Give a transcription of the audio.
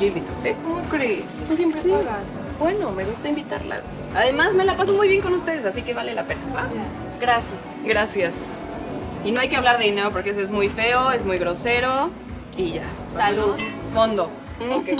Yo invito. ¿Sí? ¿Cómo crees? Tú siempre Sí. pagas. Bueno, me gusta invitarlas. Además, me la paso muy bien con ustedes, así que vale la pena. ¿va? Gracias. Gracias. Y no hay que hablar de dinero porque eso es muy feo, es muy grosero y ya. Salud. Fondo. Ok.